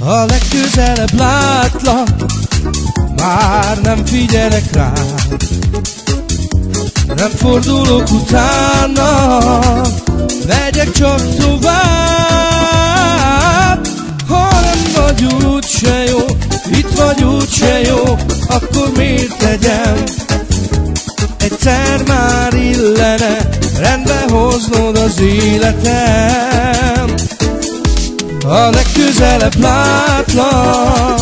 Ha legközelebb látlak, már nem figyelek rá. Nem fordulok utána, megyek csak tovább. Ha nem vagy úgy se jó, itt vagy úgy se jó, akkor miért tegyem? Egyszer már illene rendbe hoznod az életem. Ha legközelebb látlak,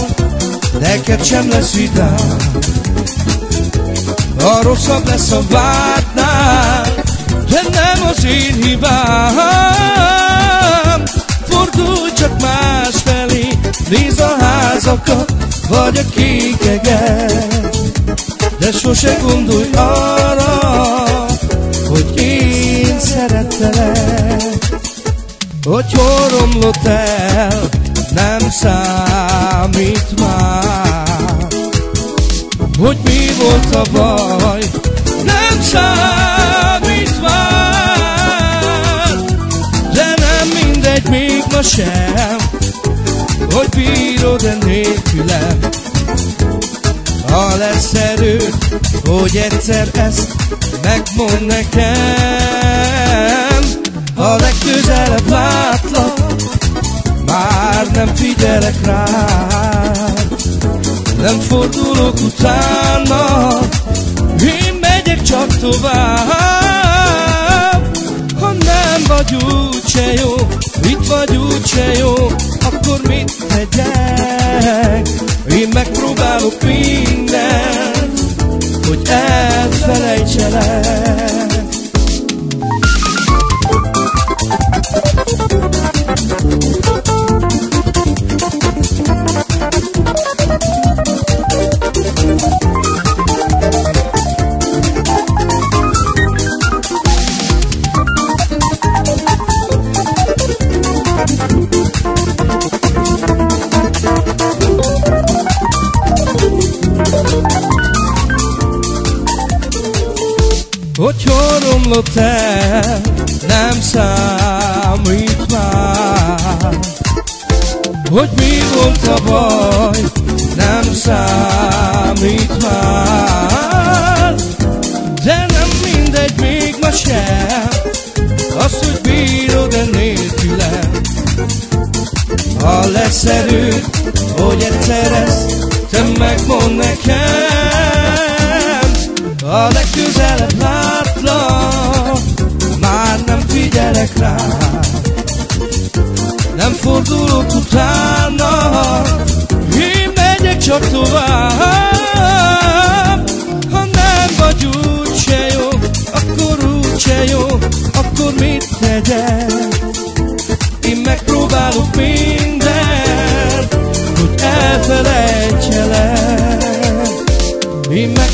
neked sem lesz vidám. A rosszabb lesz a vádnál, de nem az én hibám. Fordulj csak más felé, nézd a házakat, vagy a kékeget. De sose gondolj arra, Hogy hol romlott el, nem számít már. Hogy mi volt a baj, nem számít már. De nem mindegy még ma sem Hogy bírod-e nélkülem Ha lesz erőd, hogy egyszer ezt megmond nekem ha legközelebb látlak, már nem figyelek rá. Nem fordulok utána, én megyek csak tovább. Ha nem vagy úgy se jó, itt vagy úgy se jó, akkor mit tegyek? Én megpróbálok mindent, hogy elfelejtselek. Hogy hol romlott el, nem számít már. Hogy mi volt a baj, nem számít már. De nem mindegy még ma sem Az, hogy bírod-e nélkülem Ha lesz erőd, hogy egyszer ezt te megmond nekem. A legközelebb figyelek rá. Nem fordulok utána, én megyek csak tovább. Ha nem vagy úgy se jó, akkor úgy se jó, akkor mit tegyek? Én megpróbálok mindent, hogy elfelejtselek. Én megpróbálok